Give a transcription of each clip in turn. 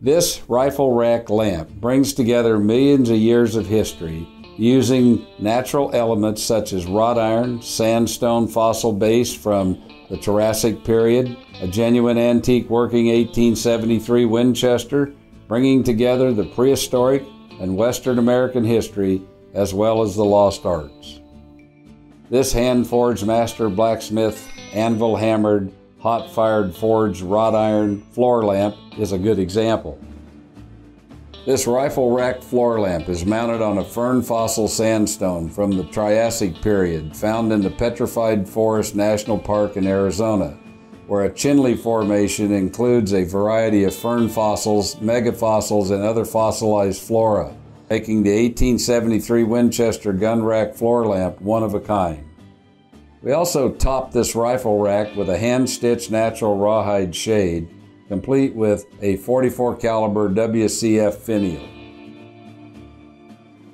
This rifle rack lamp brings together millions of years of history using natural elements such as wrought iron, sandstone fossil base from the Jurassic period, a genuine antique working 1873 Winchester, bringing together the prehistoric and Western American history as well as the lost arts. This hand forged master blacksmith, anvil hammered, hot fired forged wrought iron floor lamp is a good example. This rifle rack floor lamp is mounted on a fern fossil sandstone from the Triassic period found in the Petrified Forest National Park in Arizona, where a Chinle formation includes a variety of fern fossils, megafossils, and other fossilized flora, making the 1873 Winchester gun rack floor lamp one of a kind. We also topped this rifle rack with a hand-stitched natural rawhide shade, complete with a 44 caliber WCF finial.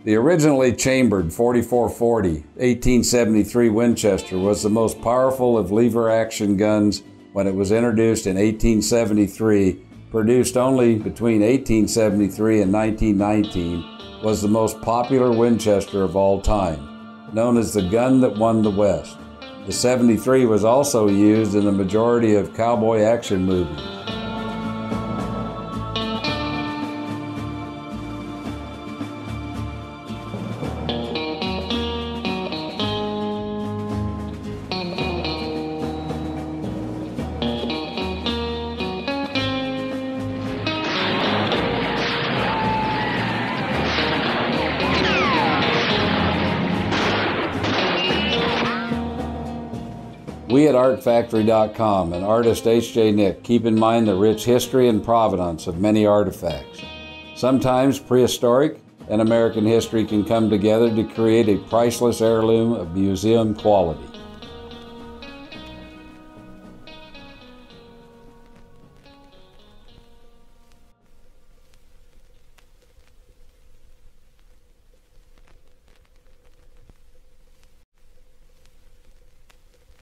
The originally chambered 4440 1873 Winchester was the most powerful of lever action guns when it was introduced in 1873, produced only between 1873 and 1919, was the most popular Winchester of all time, known as the gun that won the West. The 73 was also used in the majority of cowboy action movies. We at ArtFactory.com and artist H.J. Nick keep in mind the rich history and provenance of many artifacts. Sometimes prehistoric and American history can come together to create a priceless heirloom of museum quality.